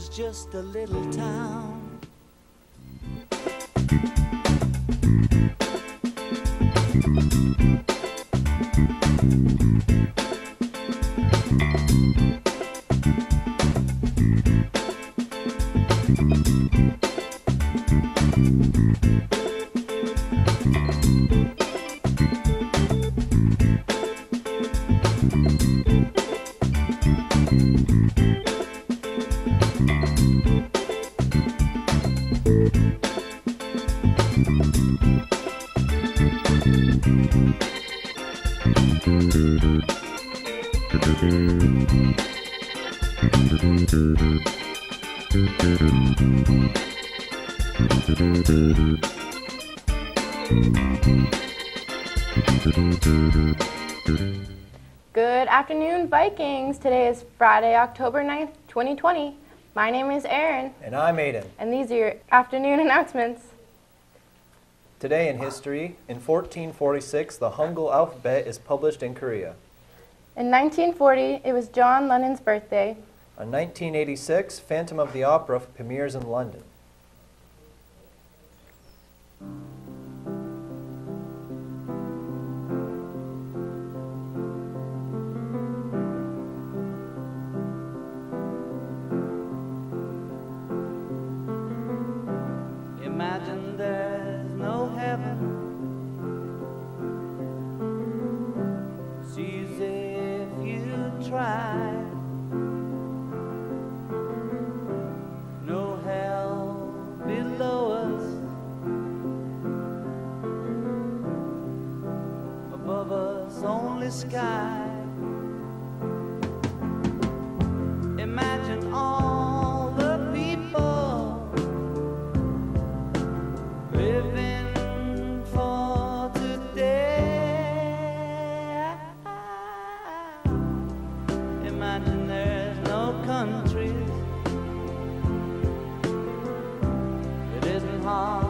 was just a little town. Good afternoon, Vikings. Today is Friday, October 9th, 2020. My name is Aaron, And I'm Aiden. and these are your afternoon announcements. Today in history, in 1446, the Hangul alphabet is published in Korea. In 1940, it was John Lennon's birthday. In 1986, Phantom of the Opera premieres in London. It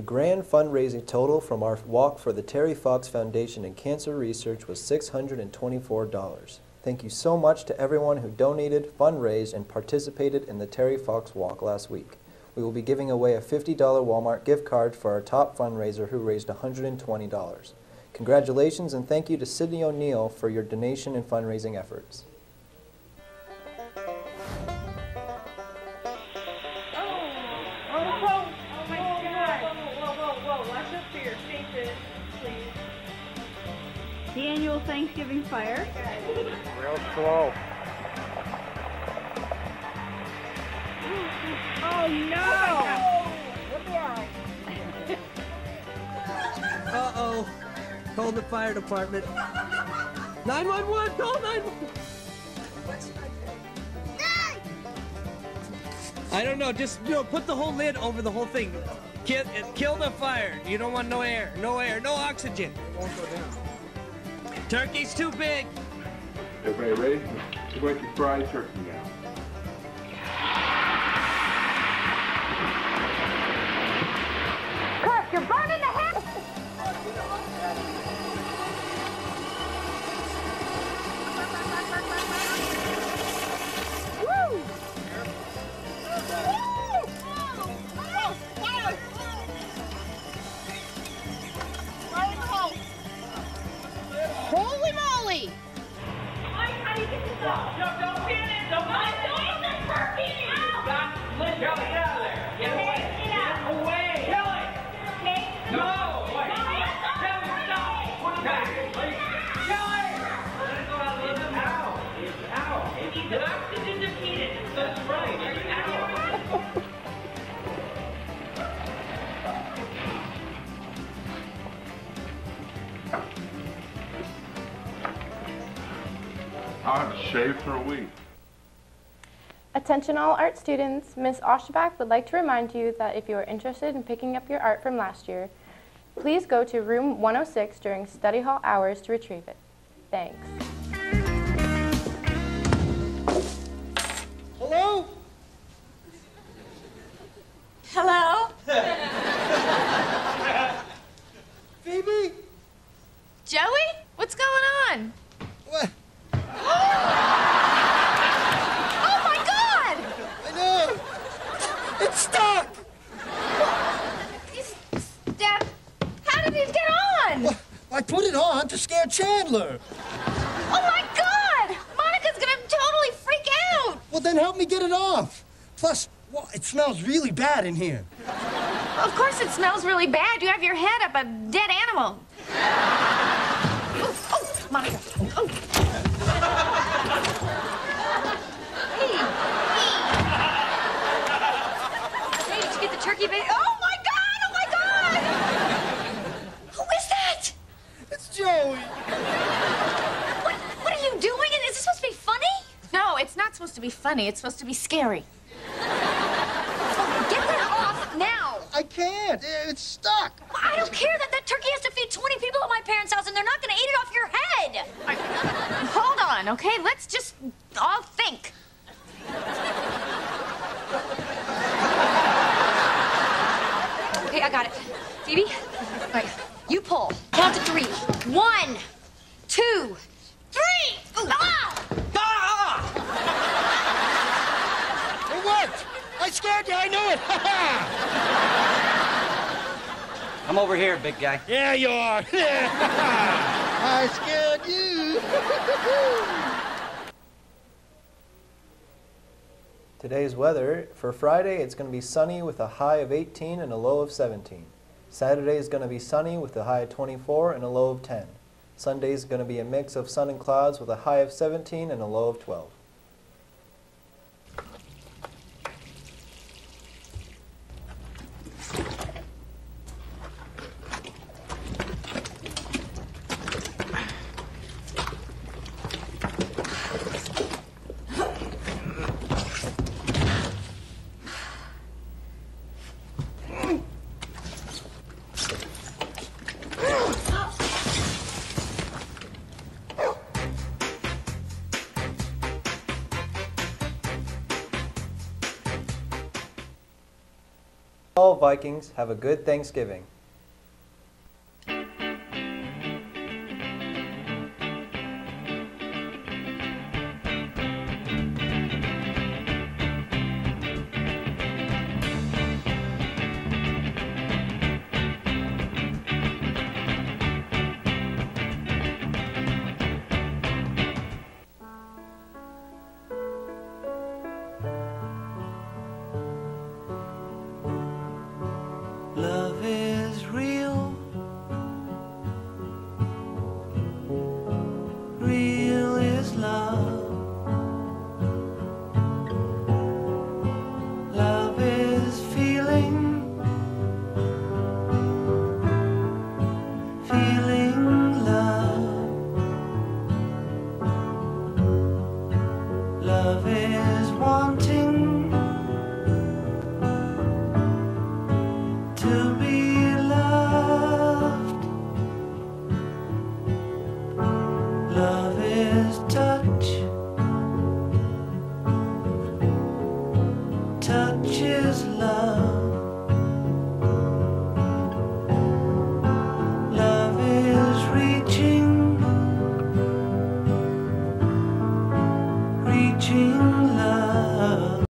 The grand fundraising total from our walk for the Terry Fox Foundation and Cancer Research was $624. Thank you so much to everyone who donated, fundraised, and participated in the Terry Fox Walk last week. We will be giving away a $50 Walmart gift card for our top fundraiser who raised $120. Congratulations and thank you to Sydney O'Neill for your donation and fundraising efforts. Thanksgiving fire. Real slow. Oh no! Uh-oh. Call the fire department. 911, call 911. I don't know, just, you know, put the whole lid over the whole thing. Kill, kill the fire. You don't want no air, no air, no oxygen. Turkey's too big. Everybody ready? We're going to fry turkey I'll have to shave for a week. Attention all art students, Ms. Oshbach would like to remind you that if you are interested in picking up your art from last year, please go to room 106 during study hall hours to retrieve it. Thanks. Hello? Hello? Phoebe? Joey? What's going on? What? Oh my god! I know. It's stuck. Steph, how did it get on? Well, I put it on to scare Chandler. Oh my god! Monica's gonna totally freak out! Well, then help me get it off. Plus, well, it smells really bad in here. Of course it smells really bad. You have your head up a dead animal. Oh, oh, Monica. Oh. Hey, hey. Hey, did you get the turkey bait? Oh my god! Oh my god! Who is that? It's Joey. What, what are you doing? Is this supposed to be funny? No, it's not supposed to be funny. It's supposed to be scary. Get that off now! I can't. It's stuck. I don't care that that turkey has to feed 20 people at my parents' house and they're not gonna eat it off your head! Hold on, okay? Let's just all think. Okay, I got it. Phoebe, all right, you pull. Count to three. One, two, three! Ooh, ah! It worked. I scared you. I knew it. I'm over here, big guy. yeah, you are. I scared you. Today's weather for Friday, it's going to be sunny with a high of 18 and a low of 17. Saturday is going to be sunny with a high of 24 and a low of 10. Sunday is going to be a mix of sun and clouds with a high of 17 and a low of 12. Vikings have a good Thanksgiving.